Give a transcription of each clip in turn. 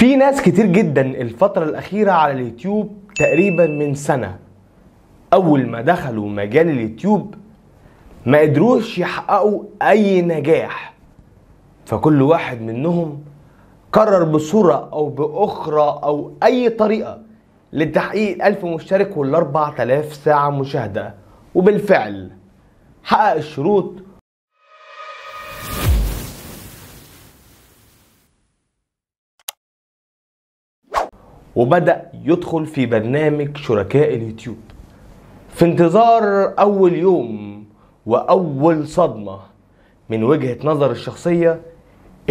في ناس كتير جدا الفترة الأخيرة على اليوتيوب تقريبا من سنة. أول ما دخلوا مجال اليوتيوب ما قدروش يحققوا أي نجاح. فكل واحد منهم قرر بصورة أو بأخرى أو أي طريقة لتحقيق الألف مشترك والأربع تلاف ساعة مشاهدة. وبالفعل حقق الشروط وبدأ يدخل في برنامج شركاء اليوتيوب. في انتظار أول يوم وأول صدمة من وجهة نظر الشخصية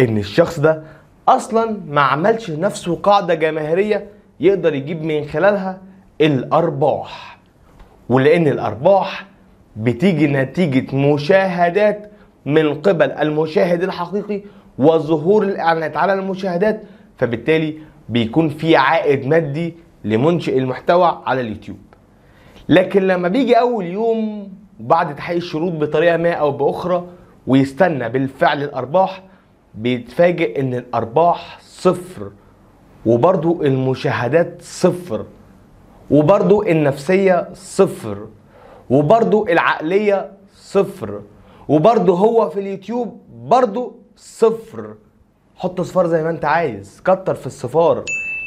إن الشخص ده أصلا ما عملش لنفسه قاعدة جماهيرية يقدر يجيب من خلالها الأرباح. ولأن الأرباح بتيجي نتيجة مشاهدات من قبل المشاهد الحقيقي وظهور الإعلانات على المشاهدات فبالتالي بيكون في عائد مادي لمنشئ المحتوى على اليوتيوب. لكن لما بيجي أول يوم بعد تحقيق الشروط بطريقة ما أو بأخرى ويستنى بالفعل الأرباح بيتفاجئ إن الأرباح صفر وبرضو المشاهدات صفر وبرضو النفسية صفر وبرضو العقلية صفر وبرضو هو في اليوتيوب برضو صفر. حط صفار زي ما انت عايز كتر في الصفار.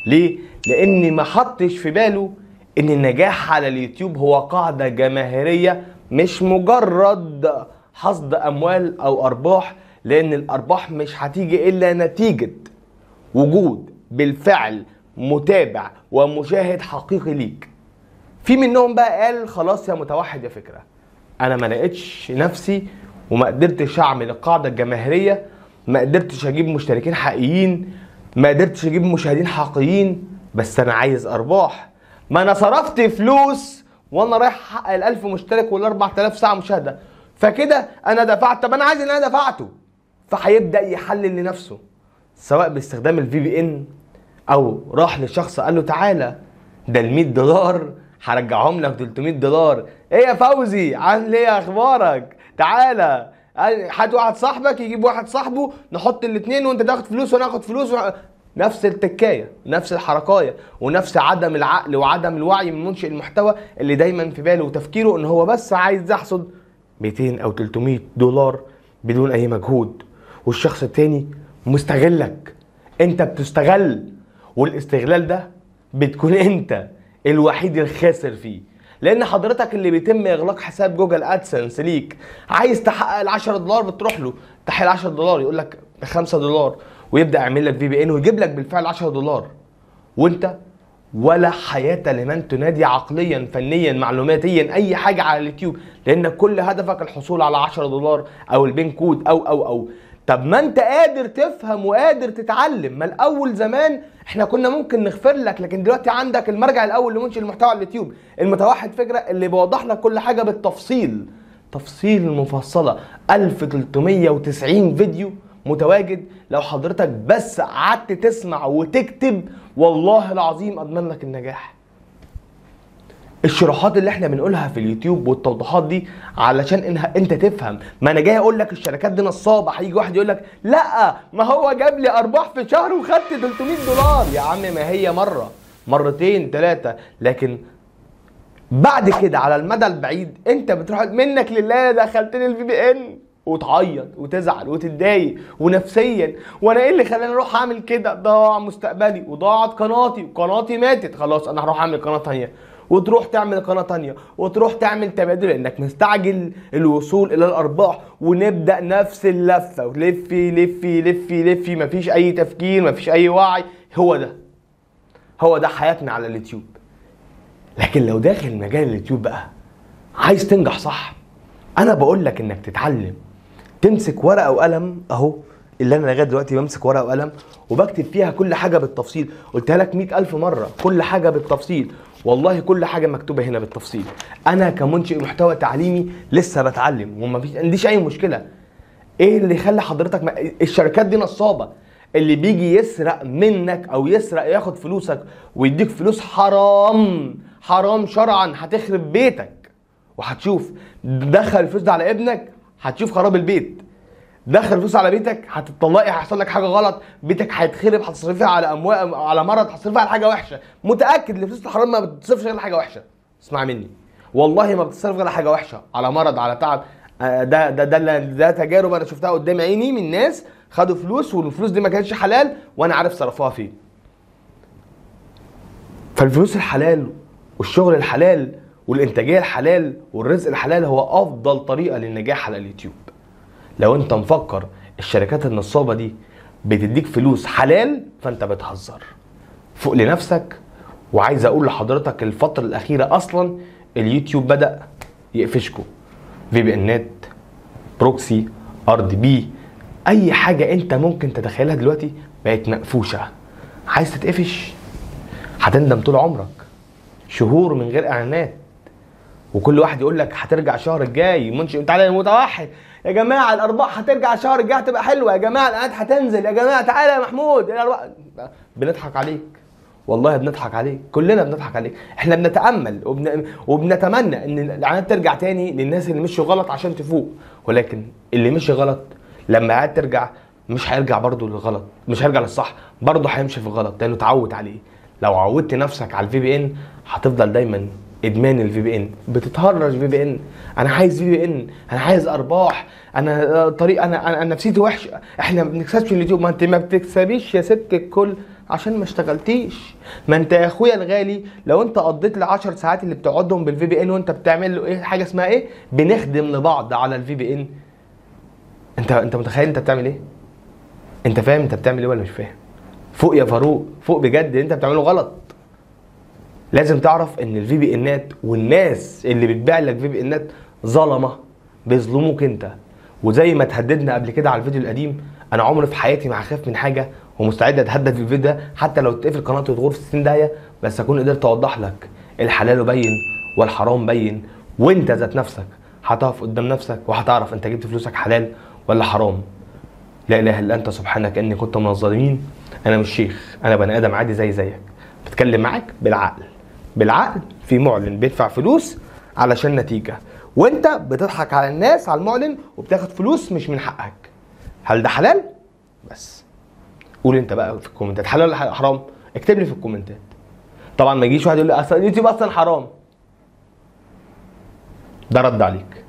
ليه؟ لأن ما حطش في باله إن النجاح على اليوتيوب هو قاعدة جماهيرية مش مجرد حصد أموال أو أرباح لأن الأرباح مش هتيجي إلا نتيجة وجود بالفعل متابع ومشاهد حقيقي ليك. في منهم بقى قال خلاص يا متوحد يا فكرة أنا ما لقيتش نفسي وما قدرتش أعمل القاعدة الجماهيرية ما قدرتش أجيب مشتركين حقيقيين ما قدرتش أجيب مشاهدين حقيقيين بس أنا عايز أرباح. ما أنا صرفت فلوس وأنا رايح أحقق ال1000 مشترك وال 4000 ساعة مشاهدة. فكده أنا دفعت طب أنا عايز اللي أنا دفعته. فهيبدأ يحلل لنفسه سواء باستخدام الفي بي ان أو راح لشخص قال له تعالى ده ال 100 دولار هرجعهم لك 300 دولار. إيه يا فوزي؟ عامل إيه أخبارك؟ تعالى. هات واحد صاحبك يجيب واحد صاحبه نحط الاثنين وانت تاخد فلوس وأنا اخد فلوس و... نفس التكاية نفس الحركاية ونفس عدم العقل وعدم الوعي من منشئ المحتوى اللي دايما في باله وتفكيره إن هو بس عايز يحصد 200 أو 300 دولار بدون أي مجهود. والشخص التاني مستغلك. أنت بتستغل والاستغلال ده بتكون أنت الوحيد الخاسر فيه. لأن حضرتك اللي بيتم اغلاق حساب Google AdSense ليك عايز تحقق ال 10 دولار بتروح له تحقق ال 10 دولار يقول لك ب 5 دولار ويبدأ يعمل لك VPN ويجيب لك بالفعل 10 دولار. وانت ولا حياة لمن تنادي عقليا فنيا معلوماتيا أي حاجة على اليوتيوب لأن كل هدفك الحصول على 10 دولار أو البين كود أو أو أو. طب ما انت قادر تفهم وقادر تتعلم. ما الأول زمان إحنا كنا ممكن نغفر لك لكن دلوقتي عندك المرجع الأول لمنشئ المحتوى على اليوتيوب. المتوحد فكرة اللي بيوضح لك كل حاجة بالتفصيل. تفصيل مفصلة. 1390 فيديو متواجد. لو حضرتك بس قعدت تسمع وتكتب والله العظيم أضمن لك النجاح. الشروحات اللي إحنا بنقولها في اليوتيوب والتوضيحات دي علشان انها انت تفهم. ما أنا جاي أقول لك الشركات دي نصابة. هيجي واحد يقول لك لا ما هو جاب لي ارباح في شهر وخدت 300 دولار. يا عم ما هي مرة. مرتين ثلاثة لكن بعد كده على المدى البعيد انت بتروح منك لله دخلتني ال VPN وتعيط وتزعل وتتضايق ونفسيا. وأنا إيه اللي خلاني أروح اعمل كده؟ ضاع مستقبلي وضاعت قناتي. وقناتي ماتت. خلاص أنا هروح اعمل قناة ثانية وتروح تعمل قناة تانية وتروح تعمل تبادل لأنك مستعجل الوصول إلى الأرباح ونبدأ نفس اللفة ولفي لفي لفي لفي مفيش أي تفكير مفيش أي وعي هو ده. هو ده حياتنا على اليوتيوب. لكن لو داخل مجال اليوتيوب بقى عايز تنجح صح. أنا بقول لك إنك تتعلم. تمسك ورقة وقلم أهو اللي أنا لغاية دلوقتي بمسك ورقة وقلم وبكتب فيها كل حاجة بالتفصيل. قلتها لك مئة ألف مرة كل حاجة بالتفصيل. والله كل حاجة مكتوبة هنا بالتفصيل. أنا كمنشئ محتوى تعليمي لسه بتعلم وما عنديش أي مشكلة. إيه اللي يخلي حضرتك ما... الشركات دي نصابة؟ اللي بيجي يسرق منك أو يسرق ياخد فلوسك ويديك فلوس حرام حرام شرعا هتخرب بيتك. وهتشوف دخل الفلوس ده على ابنك هتشوف خراب البيت. دخل فلوس على بيتك هتطلقي هيحصل لك حاجة غلط بيتك هيتخرب هتصرفيها على أموال على مرض هتصرفيها على حاجة وحشة. متأكد إن فلوس الحرام ما بتصرفش غير حاجة وحشة. اسمع مني. والله ما بتصرف غير حاجة وحشة على مرض على تعب. آه، ده ده ده ده, ده تجارب أنا شفتها قدام عيني من ناس خدوا فلوس والفلوس دي ما كانتش حلال وأنا عارف صرفوها فين. فالفلوس الحلال والشغل الحلال والإنتاجية الحلال والرزق الحلال هو أفضل طريقة للنجاح على اليوتيوب. لو انت مفكر الشركات النصابة دي بتديك فلوس حلال فانت بتهزر. فوق لنفسك وعايز أقول لحضرتك الفترة الأخيرة أصلا اليوتيوب بدأ يقفشكوا VPN ات proxy RDP أي حاجة انت ممكن تتخيلها دلوقتي بقت مقفوشة. عايز تتقفش؟ هتندم طول عمرك. شهور من غير إعلانات. وكل واحد يقول لك هترجع الشهر الجاي. منشئ تعالى متوحد. يا جماعة الأرباح هترجع الشهر الجاي هتبقى حلوة. يا جماعة الاعلانات هتنزل. يا جماعة تعالى يا محمود. الأرباح... بنضحك عليك. والله بنضحك عليك. كلنا بنضحك عليك. إحنا بنتأمل وبن... وبنتمنى إن الإعلانات ترجع تاني للناس اللي مشوا غلط عشان تفوق. ولكن اللي مشي غلط لما عاد ترجع مش هيرجع برضه للغلط. مش هيرجع للصح. برضه هيمشي في الغلط لأنه اتعود عليه. لو عودت نفسك على ال VPN هتفضل دايما إدمان الفي بي ان بتتهرج في بي ان أنا عايز في بي ان أنا عايز أرباح. أنا طريق أنا أنا, نفسيتي وحشة. إحنا ما بنكسبش اليوتيوب ما أنت ما بتكسبيش يا ست الكل عشان ما اشتغلتيش. ما أنت يا أخويا الغالي لو أنت قضيت ال 10 ساعات اللي بتقعدهم بال VPN وأنت بتعمل له إيه؟ حاجة اسمها إيه؟ بنخدم لبعض على ال VPN انت أنت متخيل أنت بتعمل إيه؟ أنت فاهم أنت بتعمل إيه ولا مش فاهم؟ فوق يا فاروق. فوق بجد أنت بتعمله غلط. لازم تعرف إن ال VPN ات والناس اللي بتبيع لك VPN ات ظلمة بيظلموك أنت. وزي ما تهددنا قبل كده على الفيديو القديم أنا عمري في حياتي ما هخاف من حاجة ومستعد أتهدد في الفيديو ده حتى لو تقفل قناتي وتغور في 60 داهيه بس أكون قدرت أوضح لك الحلال بين والحرام بين وأنت ذات نفسك هتقف قدام نفسك وهتعرف أنت جبت فلوسك حلال ولا حرام. لا إله إلا أنت سبحانك إني كنت من الظالمين. أنا مش شيخ أنا بني آدم عادي زي زيك. بتكلم معاك بالعقل. بالعقل في معلن بيدفع فلوس علشان نتيجة. وانت بتضحك على الناس على المعلن وبتاخد فلوس مش من حقك. هل ده حلال؟ بس. قول انت بقى في الكومنتات. حلال ولا حرام؟ اكتب لي في الكومنتات. طبعا ما يجيش واحد يقول لي اصل اليوتيوب أصلا حرام. ده رد عليك.